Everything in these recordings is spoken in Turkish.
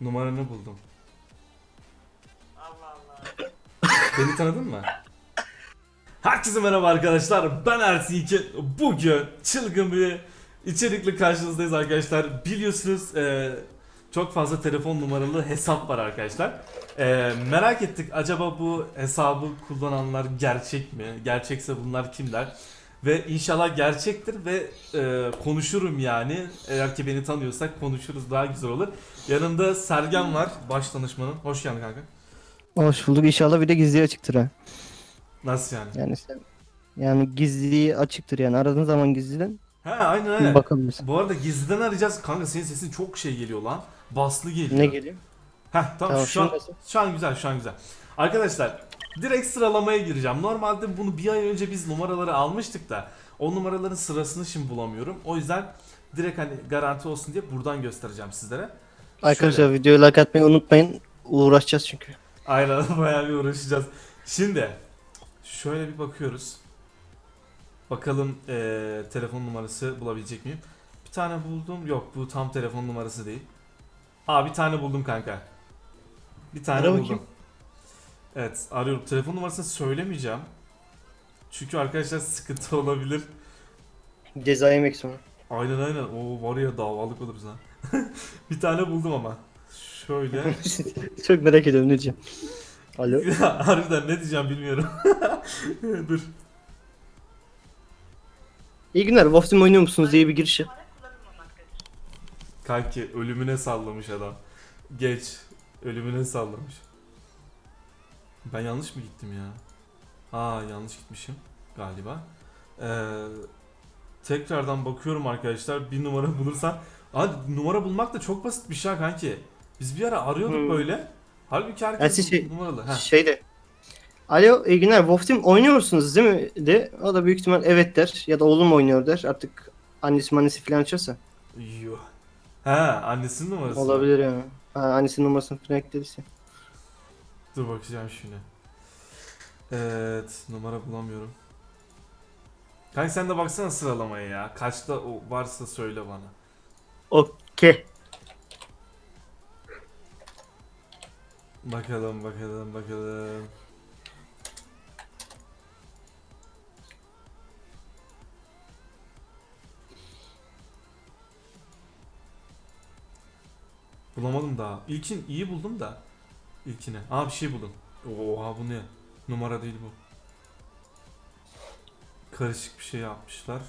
Numaranı buldum. Allah Allah. Beni tanıdın mı? Herkese merhaba arkadaşlar. Ben Ersin İlkin. Bugün çılgın bir içerikli karşınızdayız arkadaşlar. Biliyorsunuz e, çok fazla telefon numaralı hesap var arkadaşlar. E, merak ettik acaba bu hesabı kullananlar gerçek mi? Gerçekse bunlar kimler? Ve inşallah gerçektir ve e, konuşurum yani. Eğer ki beni tanıyorsak konuşuruz daha güzel olur. Yanımda Sergen var baş danışmanın. Hoş geldin kanka. Hoş bulduk. İnşallah bir de gizli açıktır ha. Nasıl yani? Yani sen yani gizliliği açıktır yani aradığın zaman gizliden He aynen aynen. bakabilirsin. Bu arada gizliden arayacağız. Kanka senin sesin çok şey geliyor lan. Baslı geliyor. Ne geliyor? Heh tamam, Tamam, şu an, şimdi nasıl? şu an güzel şu an güzel. Arkadaşlar direkt sıralamaya gireceğim. Normalde bunu bir ay önce biz numaraları almıştık da o numaraların sırasını şimdi bulamıyorum. O yüzden direkt hani garanti olsun diye buradan göstereceğim sizlere. Arkadaşlar videoyu like atmayı unutmayın. Uğraşacağız çünkü. Aynen bayağı bir uğraşacağız. Şimdi şöyle bir bakıyoruz. Bakalım eee, telefon numarası bulabilecek miyim? Bir tane buldum. Yok bu tam telefon numarası değil. Aa bir tane buldum kanka. Bir tane Ara buldum. bakayım. Evet arıyorum. Telefon numarasını söylemeyeceğim. Çünkü arkadaşlar sıkıntı olabilir. Ceza yemek sonra. Aynen aynen. O var ya davalık oluruz ha. bir tane buldum ama. Şöyle. Çok merak ediyorum ne diyeceğim. Alo. Harbiden ne diyeceğim bilmiyorum. Dur. İyi günler. Team oynuyor musunuz diye bir giriş yap. Numara kullanılmamaktadır. Kanki ölümüne sallamış adam. Geç. Ölümüne sallamış. Ben yanlış mı gittim ya? Aa yanlış gitmişim galiba. Ee, tekrardan bakıyorum arkadaşlar. Bir numara bulursam. Abi numara bulmak da çok basit bir şey kanki. Biz bir ara arıyorduk Hmm. böyle. Halbuki herkes şey- numaralı. Heh. Şeyde. Alo iyi günler. Wolf Team oynuyor musunuz değil mi? De. O da büyük ihtimal evet der. Ya da oğlum oynuyor der. Artık annesi manesi falan açarsa. Yuh. Ha annesinin numarası. Olabilir yani. Ha, annesinin numarasını falan eklediyse. Dur bakacağım şimdi. Evet, numara bulamıyorum. Kanka sen de baksana sıralamaya ya. Kaçta o varsa söyle bana. Okey. Bakalım, bakalım, bakalım. Bulamadım daha. İlkin iyi buldum da. İlkine. Aa bir şey buldum. Oha bu ne? Numara değil bu. Karışık bir şey yapmışlar.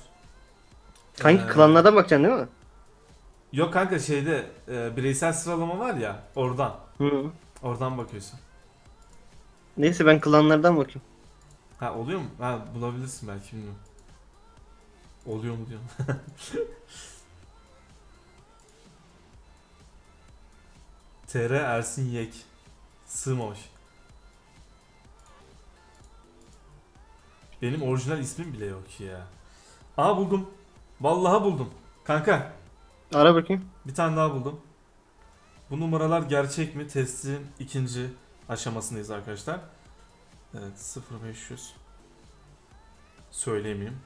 Kanki Ee, klanlardan bakacaksın değil mi? Yok kanka şeyde e, bireysel sıralama var ya oradan. Hı. Oradan bakıyorsun. Neyse ben klanlardan bakayım. Ha oluyor mu? Ha bulabilirsin belki bilmiyorum. Oluyor mu diyorum. TR Ersin Yek. Sığmamış. Benim orijinal ismim bile yok ya. Aa buldum. Vallahi buldum. Kanka Ara bakayım. bir tane daha buldum. Bu numaralar gerçek mi? Testin ikinci aşamasındayız arkadaşlar. Evet 0500 Söyleyemeyeyim.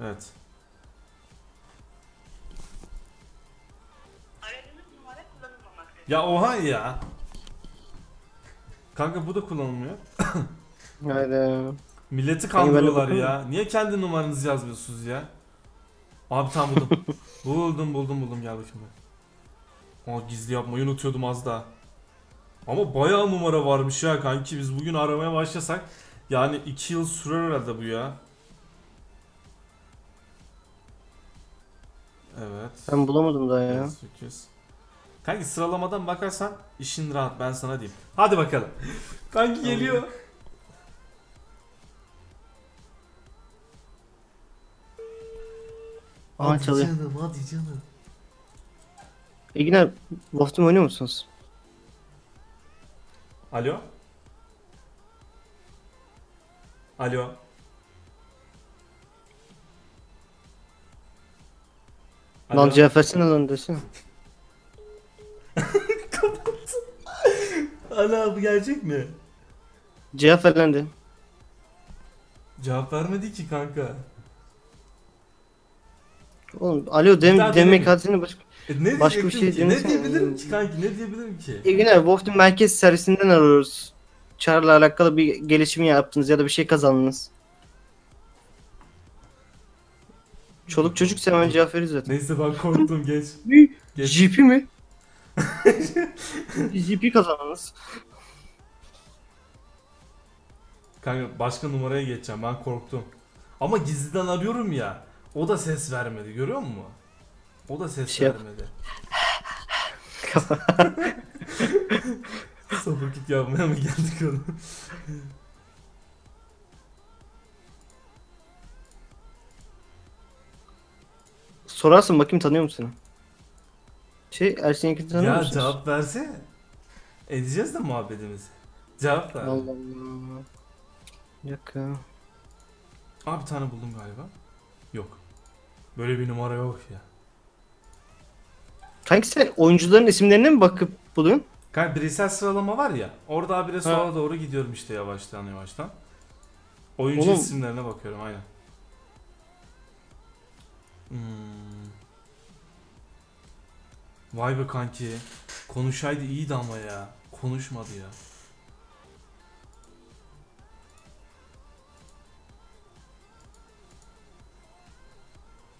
Evet. Ya oha ya. Kanka bu da kullanılmıyor. Haydi. Milleti kandırıyorlar ya. Niye kendi numaranızı yazmıyorsunuz ya? Abi tam buldum. buldum buldum buldum gel bakayım. Aa gizli yapmayı unutuyordum az daha. Ama bayağı numara varmış ya kanki biz bugün aramaya başlasak yani 2 yıl sürer herhalde bu ya. Evet. Ben bulamadım daha ya. 8. Kanki sıralamadan bakarsan işin rahat ben sana diyeyim. Hadi bakalım. Kanki geliyor. Aha çalıyor. canım hadi canım. İyi günler. Wolf Team oynuyor musunuz? Alo? Alo? Alo? Lan cevap versene Ana bu gerçek mi? Cevap ver lan de. Cevap vermedi ki kanka. Oğlum alo dem daha demek hatini başka. E ne Başka bir şey ki? Ne diyebilirim ki kanki? Ne diyebilirim ki? İyi günler. Wolf'un merkez servisinden arıyoruz. Çağrı'la alakalı bir gelişim yaptınız ya da bir şey kazandınız. Çoluk çocuk hemen cevap verir zaten. Neyse ben korktum geç. Geç. GP mi? GP kazandınız. Kanka başka numaraya geçeceğim ben korktum. Ama gizliden arıyorum ya. O da ses vermedi görüyor musun? O da ses Şey vermedi. Sapıklık yapmaya mı geldik oğlum? Sorarsın bakayım tanıyor musun? Şey Ersin Yekin'i tanıyor ya musunuz? cevap verse edeceğiz de muhabbetimizi. Cevap ver. Allah Allah. Bir dakika. Aa bir tane buldum galiba. Yok. Böyle bir numara yok ya. Kanki sen oyuncuların isimlerine mi bakıp buluyorsun? Kanka bireysel sıralama var ya. Orada habire sola doğru gidiyorum işte yavaştan yavaştan. Oyuncu Oğlum. isimlerine bakıyorum aynen. Hmm. Vay be kanki. Konuşaydı iyiydi ama ya. Konuşmadı ya.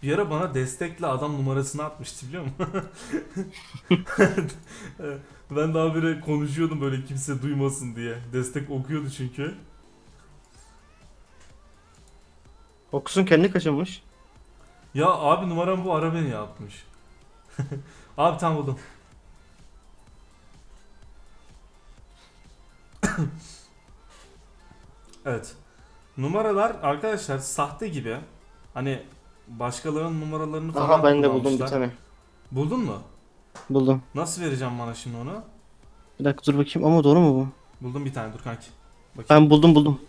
Bir ara bana destekle adam numarasını atmıştı biliyor musun? ben daha bire konuşuyordum böyle kimse duymasın diye. Destek okuyordu çünkü. Okusun kendi kaçırmış. Ya abi numaram bu ara beni yapmış. abi tam buldum. evet. Numaralar arkadaşlar sahte gibi. Hani başkalarının numaralarını falan Aha ben de buldum bir tane. Buldun mu? Buldum. Nasıl vereceğim bana şimdi onu? Bir dakika dur bakayım ama doğru mu bu? Buldum bir tane dur kanki. Bakayım. Ben buldum buldum.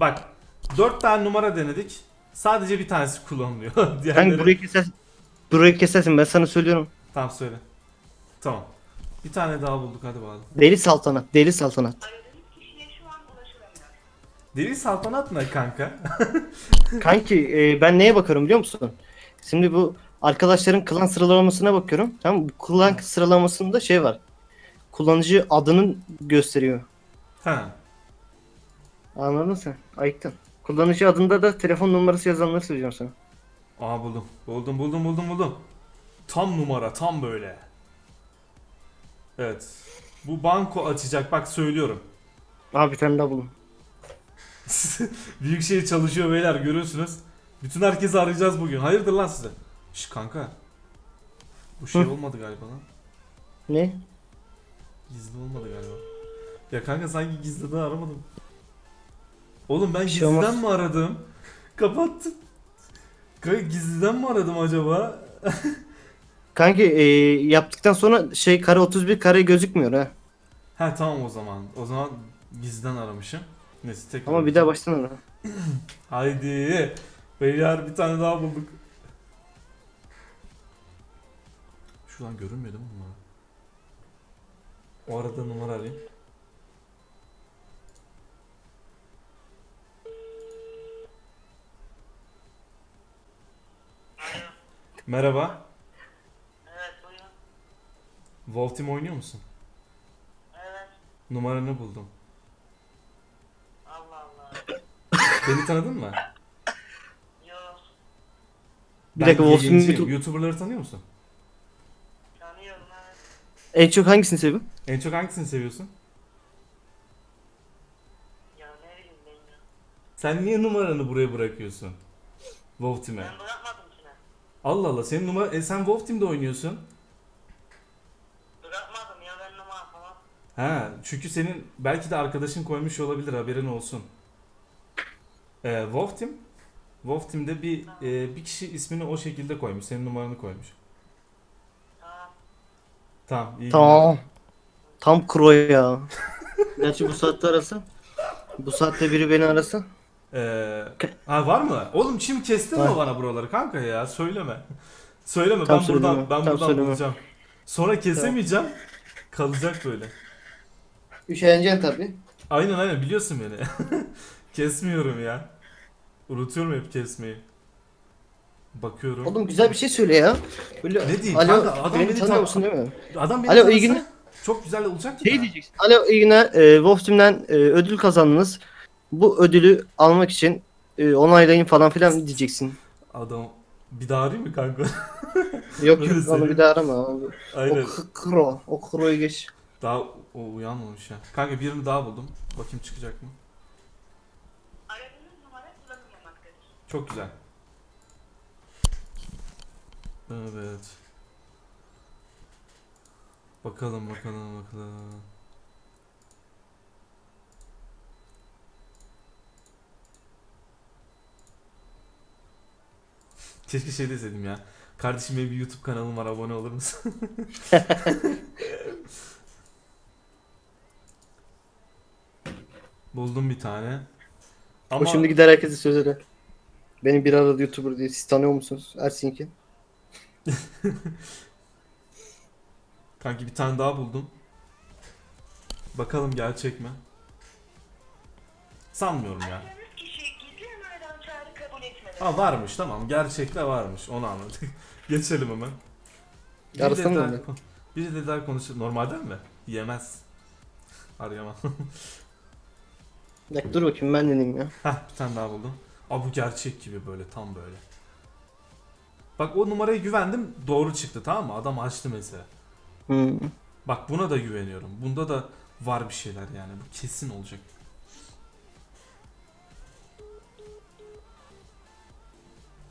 Bak. Dört tane numara denedik. Sadece bir tanesi kullanılıyor. Kanka Diğerleri... burayı keser. Burayı kesersin ben sana söylüyorum. Tamam söyle. Tamam. Bir tane daha bulduk hadi bakalım. Deli saltanat, deli saltanat. Deli saltanat ne kanka? Kanki e, ben neye bakıyorum biliyor musun? Şimdi bu arkadaşların klan sıralamasına bakıyorum. Tamam mı? Bu klan sıralamasında şey var. Kullanıcı adının gösteriyor. ha. Anladın sen? Ayıktın. Kullanıcı adında da telefon numarası yazanları söyleyeceğim sana. Aa buldum. Buldum buldum buldum buldum. Tam numara tam böyle. Evet. Bu banko açacak bak söylüyorum. Abi bir tane daha buldum. Büyük şey çalışıyor beyler görüyorsunuz. Bütün herkesi arayacağız bugün. Hayırdır lan size? Şş kanka. Bu şey Hı. olmadı galiba lan. Ne? Gizli olmadı galiba. Ya kanka sanki gizliden aramadım. Oğlum ben şey gizliden olmaz. mi aradım? Kapattım. Kanka gizliden mi aradım acaba? Kanki e, yaptıktan sonra şey kare 31 kare gözükmüyor ha. Ha tamam o zaman. O zaman gizliden aramışım. Neyse tekrar. Ama bir daha baştan ara. Haydi. Beyler bir tane daha bulduk. Şuradan görünmüyor değil mi numara? O arada numara arayayım. Merhaba. Evet buyurun. Wolf Team oynuyor musun? Evet. Numaranı buldum. Allah Allah. Beni tanıdın mı? Yok. Bir Ben dakika Wolf'un yayıncıyım. bir- YouTuber'ları tanıyor musun? Tanıyorum evet. en çok hangisini seviyorsun? En çok hangisini seviyorsun? Ya ne bileyim ben ya. Sen niye numaranı buraya bırakıyorsun? Wolf Team'e. Ben bırakmadım. Allah Allah senin numara e sen Wolf Team'de oynuyorsun. Bırakmadım ya ben numara falan. Ha çünkü senin belki de arkadaşın koymuş olabilir haberin olsun. Ee, Wolf Team Wolf Team'de bir e, bir kişi ismini o şekilde koymuş. Senin numaranı koymuş. Tamam. Tamam iyi günler. Tamam. Tam kro ya. Gerçi bu saatte arasa. Bu saatte biri beni arasa. Ee, ha var mı? Oğlum şimdi kestin mi Var. bana buraları kanka ya? Söyleme. Söyleme Tam ben buradan ben tam buradan söyleme. bulacağım. Sonra kesemeyeceğim. Kalacak böyle. Üşeneceksin tabi. Aynen aynen biliyorsun beni. Kesmiyorum ya. Unutuyorum hep kesmeyi. Bakıyorum. Oğlum güzel bir şey söyle ya. Böyle, Ne diyeyim Alo, kanka, adam beni beni tanıyor tan- musun değil mi? Adam beni Alo, tanısa iyi günler. Çok güzel olacak Şey ya. diyeceksin. Alo iyi günler. Ee, Wolf Team'den e, ödül kazandınız. Bu ödülü almak için e, onaylayın falan filan diyeceksin. Adam bir daha arayayım mı kanka? Yok yok onu bir daha arama. Aynen. o kro. O kroyu geç. Daha o uyanmamış ya. Kanka birini daha buldum. Bakayım çıkacak mı? Çok güzel. Evet. Bakalım bakalım bakalım. Keşke şey deseydim ya. Kardeşim benim bir YouTube kanalım var abone olur musun? Buldum bir tane. O şimdi gider herkese söz eder. Beni bir arada YouTuber diye siz tanıyor musunuz? Ersin'ki. Kanki bir tane daha buldum. Bakalım gerçek mi? Sanmıyorum ya. Aradığınız kişi gizli numaradan çağrı kabul etmedi. Ha varmış tamam gerçekte varmış onu anladık. Geçelim hemen. Onu. daha, biri de daha konuşur. Normalden mi? Yemez. Arayamam. Bir dakika dur bakayım ben deneyeyim ya. Heh bir tane daha buldum. Aa bu gerçek gibi böyle tam böyle. Bak o numaraya güvendim doğru çıktı tamam mı? Adam açtı mesela. Hmm. Bak buna da güveniyorum. Bunda da var bir şeyler yani. Bu kesin olacak.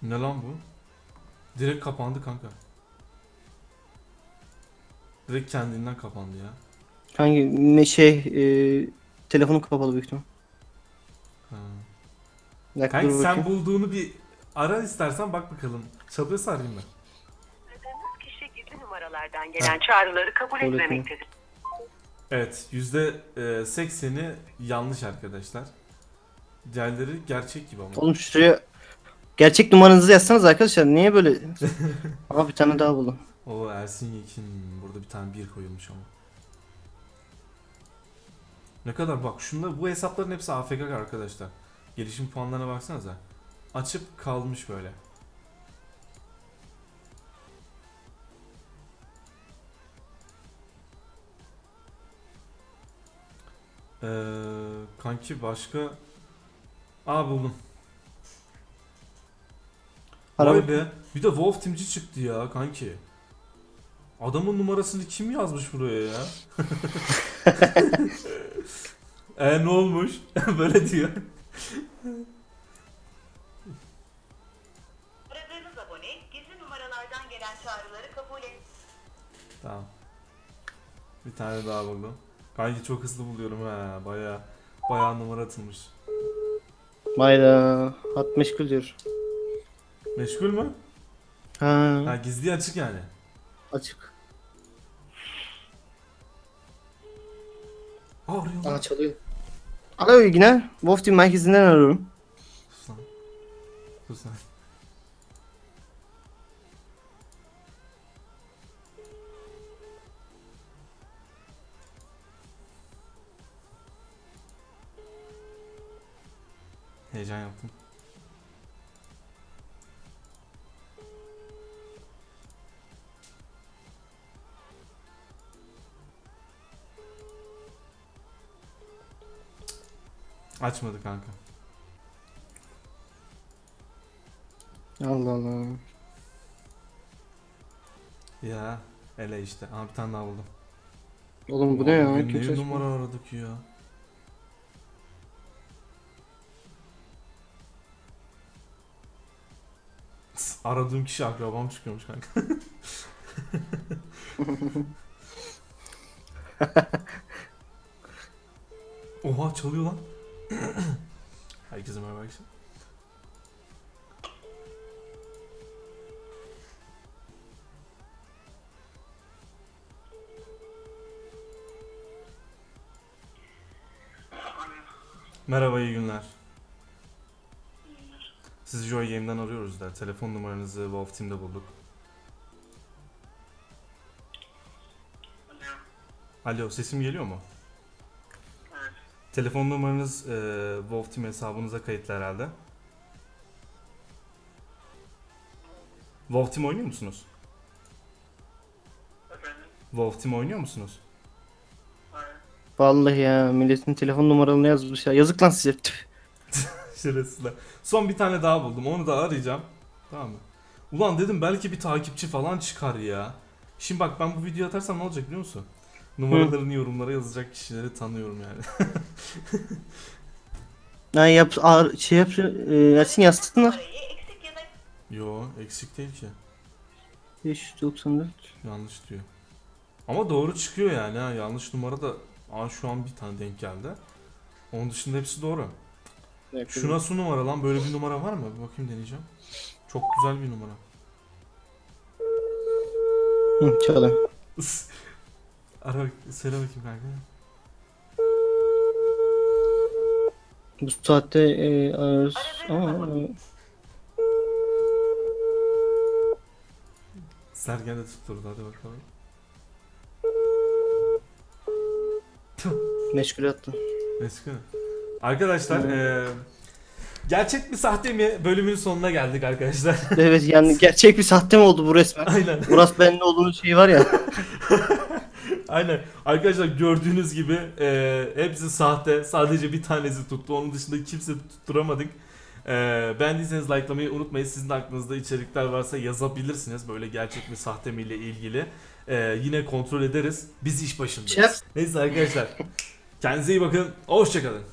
Ne lan bu? Direkt kapandı kanka. Direkt kendinden kapandı ya. Hangi me- şey e, telefonum kapalı büyük ihtimal. Ha. Bir dakika Kanka dur sen bakayım. bulduğunu bir ara istersen bak bakalım. Çalıyorsa arayayım ben. Aradığınız kişi gizli numaralardan gelen çağrıları kabul Kabul etmemektedir. Evet yüzde e, sekseni yanlış arkadaşlar. Diğerleri gerçek gibi ama. Oğlum şuraya gerçek numaranızı yazsanız arkadaşlar. Niye böyle? Aha bir tane daha buldum. O Ersin Yekin burada bir tane bir koyulmuş ama. Ne kadar bak şunda bu hesapların hepsi AFK arkadaşlar. Gelişim puanlarına baksanıza. Açıp kalmış böyle. Ee, kanki başka Aa buldum. Araba- Vay be. Bir de Wolf Teamci çıktı ya kanki. Adamın numarasını kim yazmış buraya ya? e ne olmuş? Böyle diyor. Aradığınız abone gizli numaralardan gelen çağrıları kabul et. Tamam. Bir tane daha buldum. Kanki çok hızlı buluyorum ha. Baya baya numara atılmış. Mayda. Hat meşgul diyor. Meşgul mü? Ha, Ha gizli açık yani. açık. Aa arıyor. Aa çalıyor. Alo günler. Wolf Team merkezinden arıyorum. Sus lan. Sus lan. Heyecan yaptım. Açmadı kanka. Allah Allah. Ya ele işte. Aha bir tane daha buldum. Oğlum bu ne ya? Ne numara aradık ya? Aradığım kişi akrabam çıkıyormuş kanka. Oha çalıyor lan. Herkese merhaba arkadaşlar. Merhaba iyi günler. Sizi Joy Game'den arıyoruz da telefon numaranızı Wolf Team'de bulduk. Alo sesim geliyor mu? Telefon numaranız e, Wolf Team hesabınıza kayıtlı herhalde. Wolf Team oynuyor musunuz? Efendim? Wolf Team oynuyor musunuz? Vallahi ya milletin telefon numaralarını yazmış ya. Yazık lan size. Tüh. Şerefsizler. Son bir tane daha buldum. Onu da arayacağım. Tamam mı? Ulan dedim belki bir takipçi falan çıkar ya. Şimdi bak ben bu videoyu atarsam ne olacak biliyor musun? Numaralarını yorumlara yazacak kişileri tanıyorum yani. Ha yap ağır, şey yap e, Ersin yazsınlar. Numarayı eksik ya da Yo eksik değil ki. 594. Yanlış diyor. Ama doğru çıkıyor yani ha. Yanlış numara da Aa, şu an bir tane denk geldi. Onun dışında hepsi doğru. Şu nasıl numara lan? Böyle bir numara var mı? Bir bakayım deneyeceğim. Çok güzel bir numara. Hı, çalayım. Ara bak, söyle bakayım kanka. Bu saatte e, ararız. Ama e, Sergen de tutturdu hadi bakalım. meşgul attım. Neyse. Arkadaşlar eee gerçek mi sahte mi bölümün sonuna geldik arkadaşlar. Evet yani gerçek bir sahte mi oldu bu resmen? Aynen. Murat Benlioğlu'nun şeyi var ya. Aynen. Arkadaşlar gördüğünüz gibi eee hepsi sahte. Sadece bir tanesi tuttu. Onun dışında kimse tutturamadık. Eee beğendiyseniz likelamayı unutmayın. Sizin aklınızda içerikler varsa yazabilirsiniz. Böyle gerçek mi sahte mi ile ilgili. Eee, yine kontrol ederiz. Biz iş başındayız. Neyse arkadaşlar. Kendinize iyi bakın. Hoşçakalın.